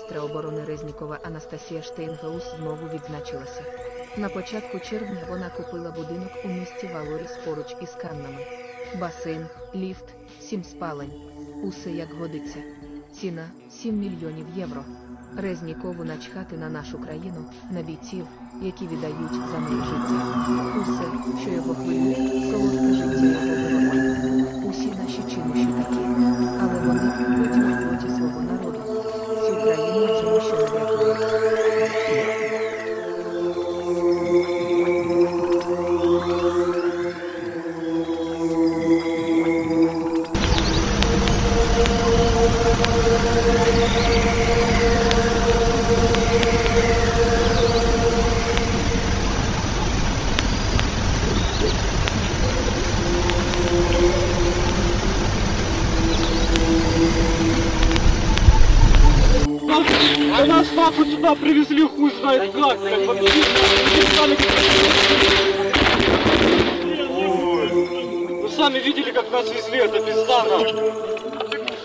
Міністра оборони Резнікова Анастасія Штейнгаус знову відзначилася. На початку червня вона купила будинок у місті Валоріс поруч із Каннами. Басейн, ліфт, сім спалень. Усе як годиться. Ціна 7 мільйонів євро. Резнікову начхати на нашу країну, на бійців, які віддають за неї життя. Усе, що його хвилює, солодке життя його ворогів. Усі наші чинощі такі. Сюда привезли, хуй знает как, блядь, вообще. Вы сами, видели, как нас везли, это пизда нахуй.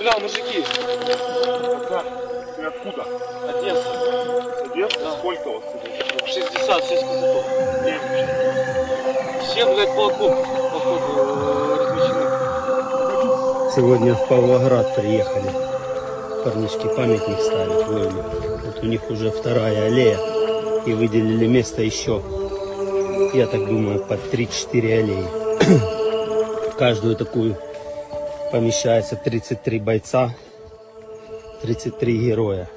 Бля, мужики, Ты откуда? Одесса, Одесса? Сколько у вас сидит? 66 кузов. Все, блядь, по окопу, походу, размещены. Сегодня в Павлоград приехали. Парнишки памятник ставить воину. Вот у них уже вторая аллея. И выделили место еще, я так думаю, под 3-4 аллеи. В каждую такую помещается 33 бойца, 33 героя.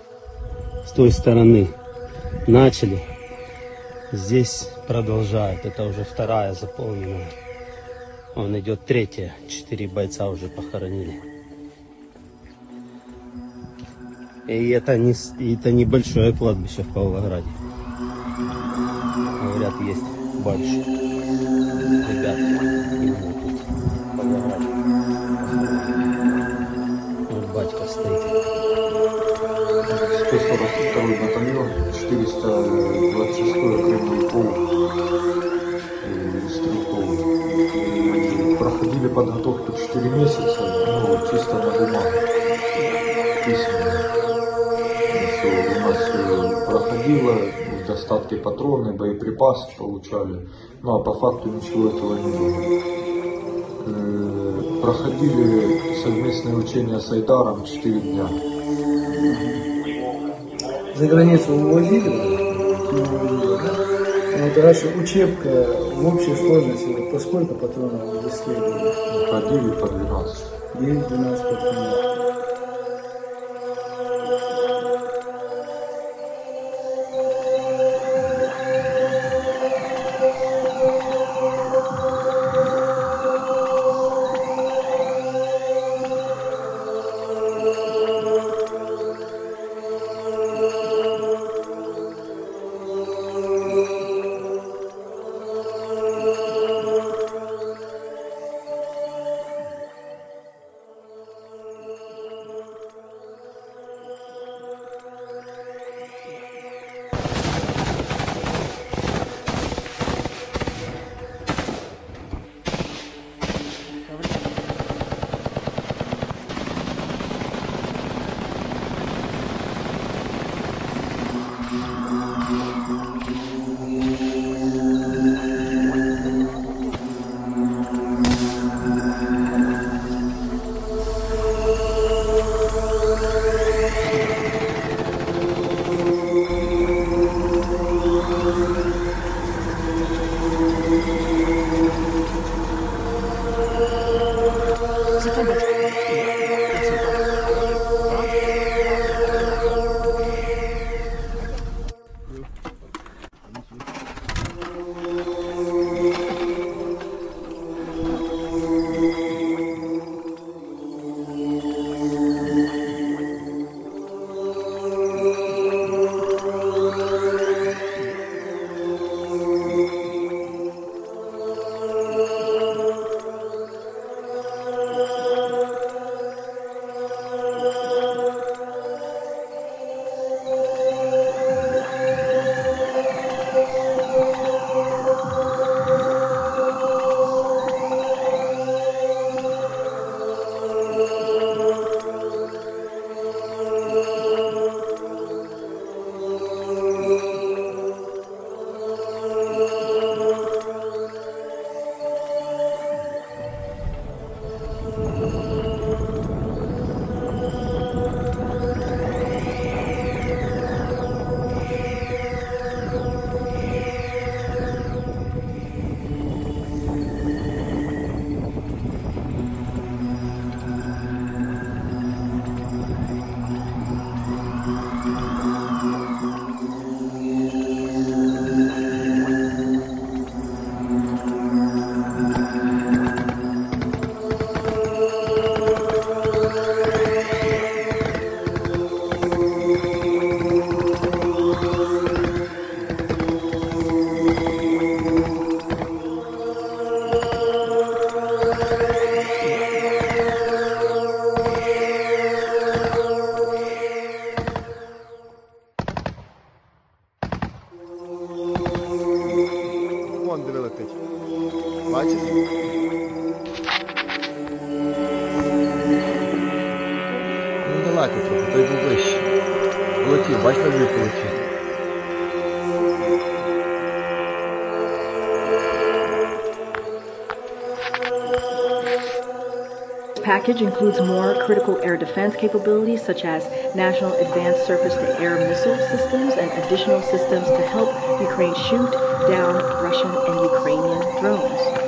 С той стороны начали. Здесь продолжают. Это уже вторая заполненная. Он идет третья. Четыре бойца уже похоронили. И это, не, и это небольшое кладбище в Павлограде. Говорят, есть больше. Ребят, именно тут, в Павлограде. Вот батька стоит. 142 батальон, 426 окремый полк. И проходили подготовку 4 месяца, ну, чисто на бумаге, письменно. Проходило, в достатке патроны, боеприпасы получали, ну а по факту ничего этого не было. Э, Проходили совместные учения с Айдаром 4 дня. за границу увозили, ну, вот раньше учебка в общей сложности, вот по сколько патронов вы? По 9, по 12. 9-12 патронов. гонди летить. Бачиш? Ну, далеко трохи, той був вище. Летів, бач, на віку летів. Package includes more critical air defense capabilities such as National Advanced Surface-to-Air Missile Systems and additional systems to help Ukraine shoot down Russian and Ukrainian drones.